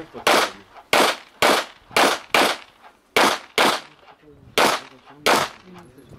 할 것 같아. 음.